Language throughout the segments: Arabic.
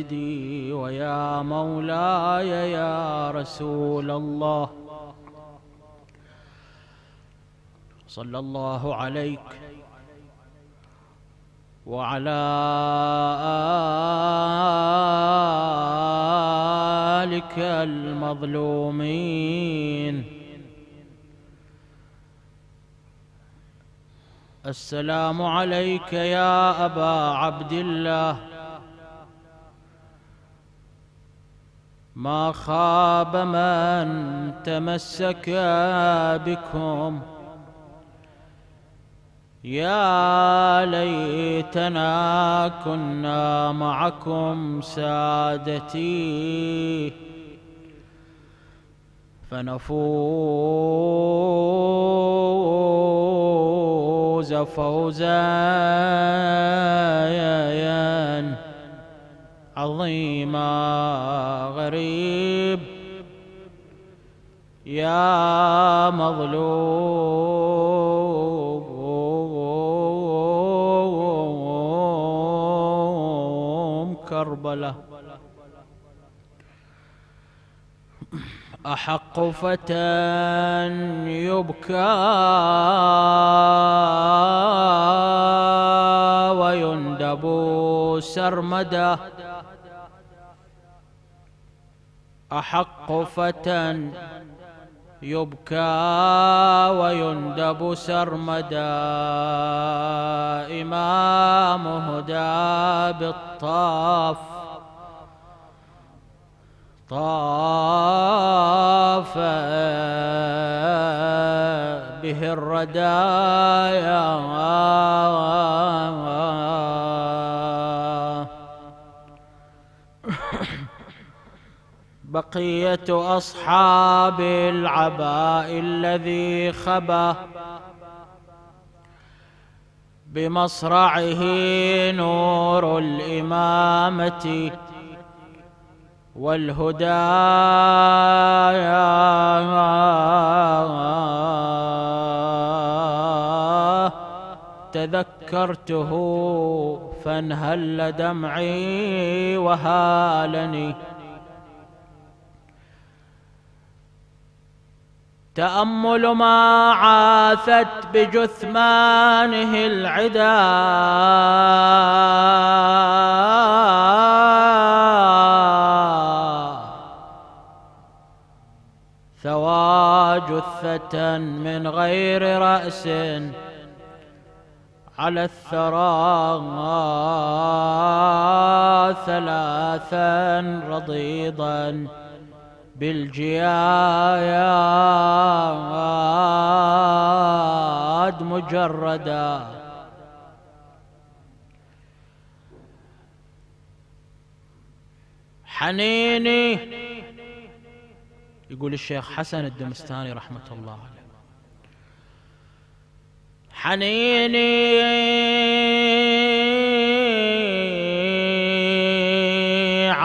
سيدي ويا مولاي يا رسول الله. صلى الله عليك وعلى آلك المظلومين. السلام عليك يا أبا عبد الله. ما خاب من تمسك بكم. يا ليتنا كنا معكم سادتي. فنفوز فوزا عظيما غريب. يا مظلوم كربلاء. أحق فتى يبكى ويندب سرمدا. أحق فتى يبكى ويندب سرمدا إمام هدى بالطاف طاف به الردايا بقية أصحاب العباء الذي خبا بمصرعه نور الإمامة والهدى تذكرته فانهل دمعي وهالني تأمل ما عاثت بجثمانه العدا. ثوى جثة من غير رأس على الثرى ثلاثا رضيضا. بالجياد مجردا. حنيني يقول الشيخ حسن الدمستاني رحمة الله عليه. حنيني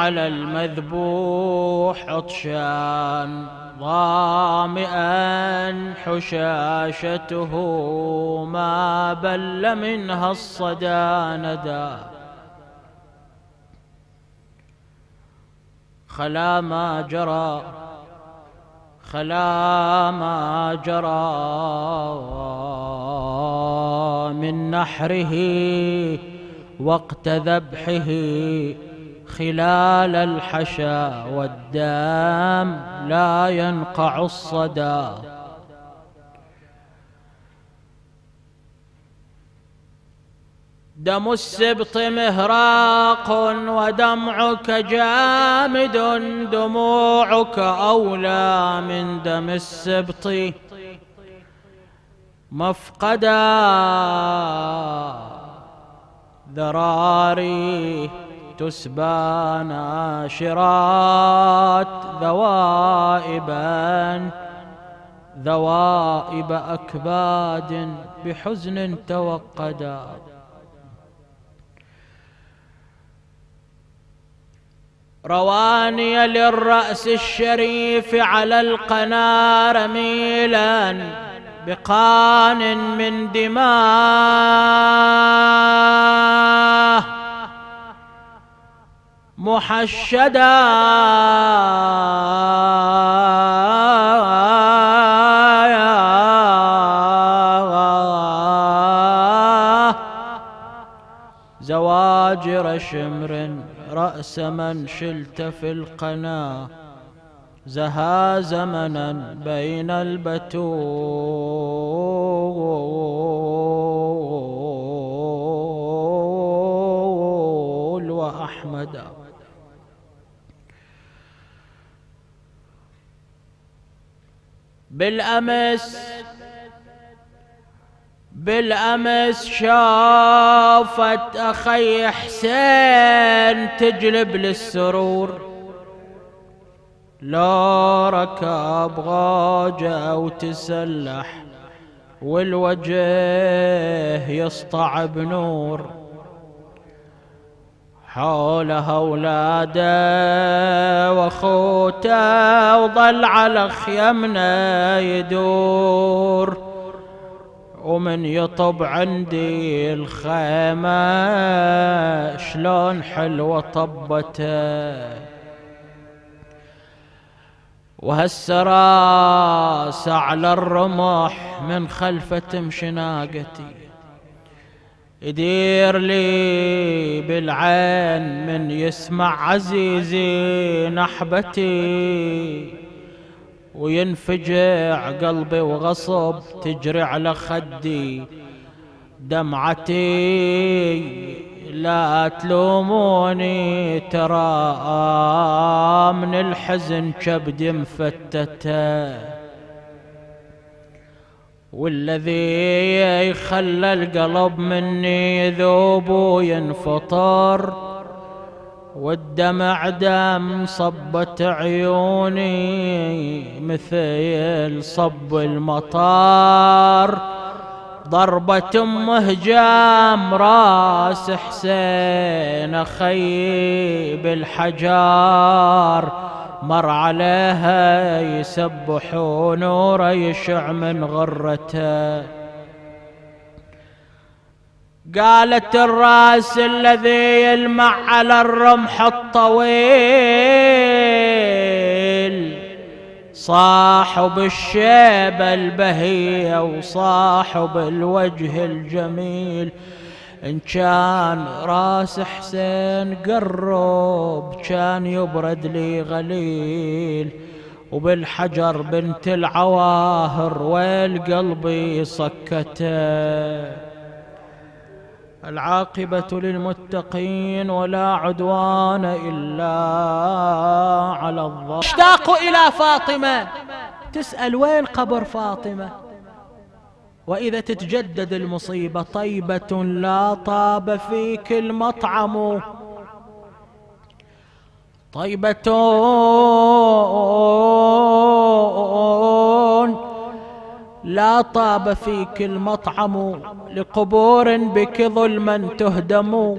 على المذبوح عطشان ظامئا حشاشته ما بل منها الصدى ندى خلا ما جرى خلا ما جرى من نحره وقت ذبحه خلال الحشا والدام لا ينقع الصدى. دم السبط مهراق ودمعك جامد دموعك أولى من دم السبط. مفقدا ذراري تسبى ناشرات ذوائبا ذوائب أكباد بحزن توقدا. رواني للرأس الشريف على القنار ميلا بقان من دماه محشدا. زواجر شمر رأس من شلت في القنا. زها زمنا بين البتول وأحمد. بالأمس بالأمس شافت أخي حسين تجلب للسرور. لا ركب غاجة وتسلح والوجه يسطع بنور. حوله أولاده واخوته وظل على خيمنا يدور. ومن يطب عندي الخيمة شلون حلوة طبته. وهالسراس على الرمح من خلفة تمشي ناقتي. يدير لي بالعين من يسمع عزيزي نحبتي وينفجع قلبي وغصب تجري على خدي دمعتي لا تلوموني ترى من الحزن كبدي مفتتة. والذي خلى القلب مني يذوب وينفطر والدمع دم صبت عيوني مثل صب المطار. ضربة مهجام راس حسين أخي بالحجار مر عليها يسبحون نوره يشع من غرته. قالت الراس الذي يلمع على الرمح الطويل صاحب الشيبة البهية وصاحب الوجه الجميل. إن كان راس حسين قرب كان يبرد لي غليل. وبالحجر بنت العواهر والقلب صكته. العاقبة للمتقين ولا عدوان إلا على الظالمين. اشتاقوا إلى فاطمة. تسأل وين قبر فاطمة؟ وإذا تتجدد المصيبة طيبة لا طاب فيك المطعم. طيبة لا طاب فيك المطعم. لقبور بك ظلما تهدم.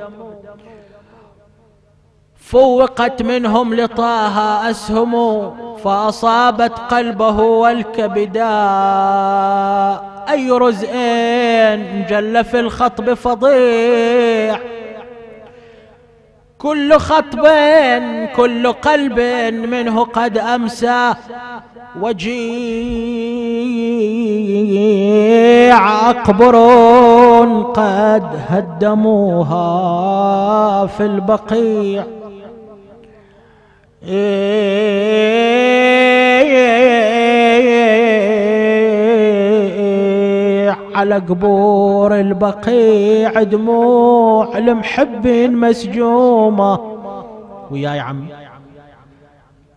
فوقت منهم لطاها أسهم فأصابت قلبه والكبدا أي رزئين جل في الخطب فظيع كل خطب كل قلب منه قد أمسى وجيع. أقبر قد هدموها في البقيع. على قبور البقيع دموع المحبين مسجومة. وياي عمي.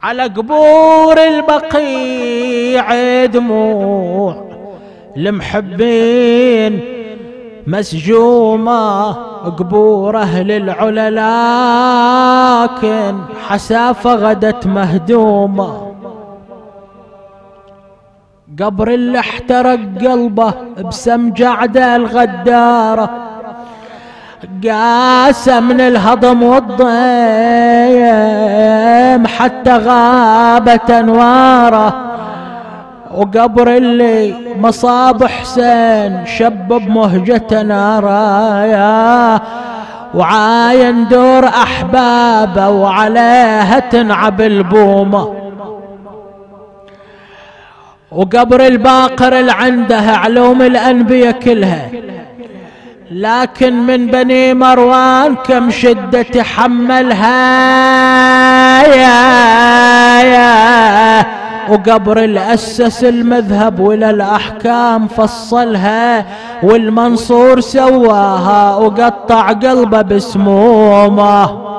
على قبور البقيع دموع المحبين مسجومة. قبور أهل العلا لكن حسافة غدت مهدومة. قبر اللي احترق قلبه بسم جعده الغداره قاسى من الهضم والضيم حتى غابت أنواره. وقبر اللي مصاب حسين شب بمهجة نارا وعاين دور أحبابه وعليها تنعب البومة وقبر الباقر اللي عنده علوم الأنبياء كلها. لكن من بني مروان كم شدة تحملها يا وقبر الأسس المذهب ولا الأحكام فصلها والمنصور سواها وقطع قلبه بسمومه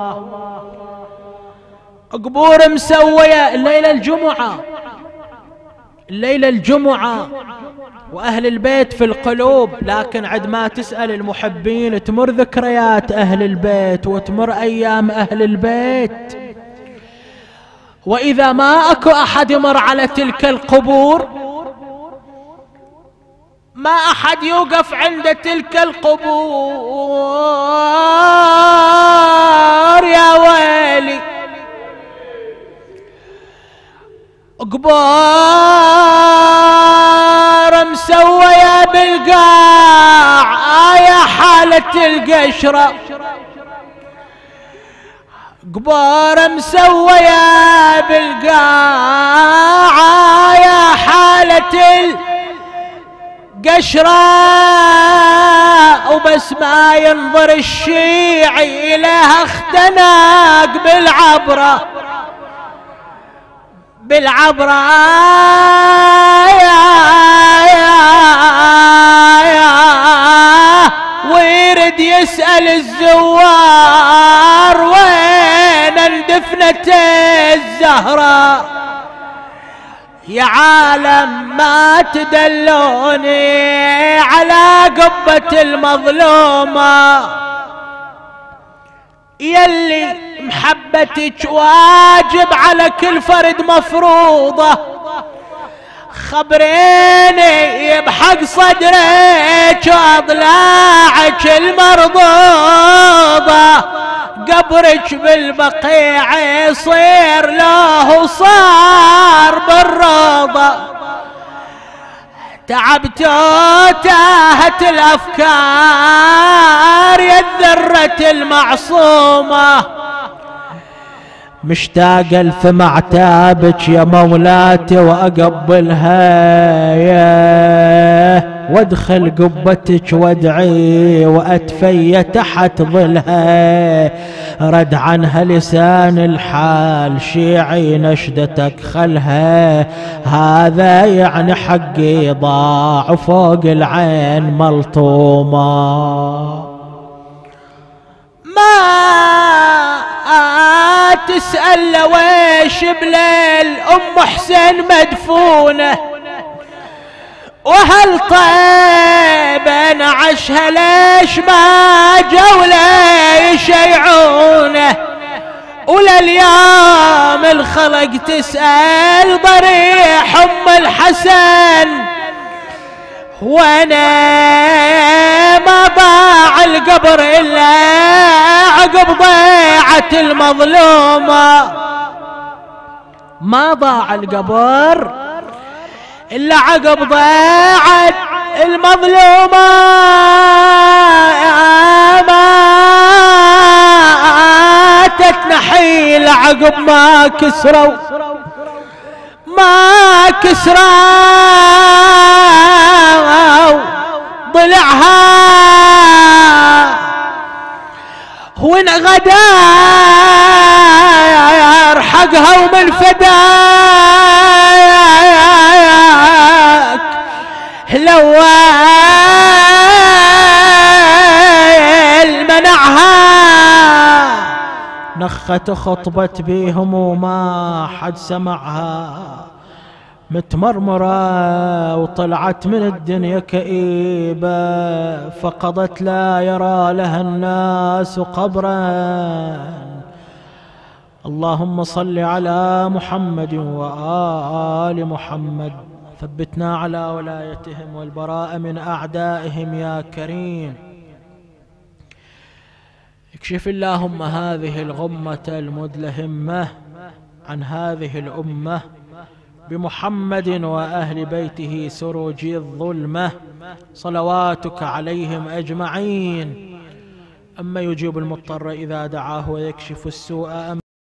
قبور مسوية الليلة الجمعة. الليلة الجمعة. وأهل البيت في القلوب. لكن عد ما تسأل المحبين تمر ذكريات أهل البيت وتمر أيام أهل البيت. وإذا ما أكو أحد يمر على تلك القبور ما أحد يوقف عند تلك القبور. يا ويلي قبار مسوية بالقاع آية حالة القشرة. قبار مسوية بالقاع آية حالة القشرة وبس ما ينظر الشيعي إليها اختناق بالعبرة. بالعبرة ويرد يسأل الزوار اندفنت الزهرة. يا عالم ما تدلوني على قبة المظلومة. يلي محبتك واجب على كل فرد مفروضة. خبريني بحق صدرك وأضلاعك المرضوضة قبرك بالبقيع يصير له صار بالروضة. تعبت وتاهت الأفكار يا الذرة المعصومة. مشتاق ألف معتابك يا مولاتي وأقبلها يا وادخل قبتك وادعي وأتفي تحت ظلها. رد عنها لسان الحال شيعي نشدتك خلها. هذا يعني حقي ضاع فوق العين ملطومة. ما تسأل ويش بليل أم حسين مدفونة. وهل طيب عشها ليش ما جولة يشيعونه ولليوم الخلق تسأل ضريح أم الحسن. وأنا ما ضاع القبر إلا عقب ضيعة المظلومة. ما ضاع القبر إلا عقب ضيعة المظلومة. ماتت نحيل عقب ما كسروا. ما كسروا. ضلعها. وين غدا يرحقها ومن فداك نخت خطبت بيهم وما حد سمعها. متمرمرة وطلعت من الدنيا كئيبة فقضت لا يرى لها الناس قبرا. اللهم صل على محمد وآل محمد. ثبتنا على ولايتهم والبراء من أعدائهم يا كريم. اكشف اللهم هذه الغمة المدلهمة عن هذه الأمة بمحمد وأهل بيته سروجي الظلمة صلواتك عليهم أجمعين. أما يجيب المضطر إذا دعاه ويكشف السوء أم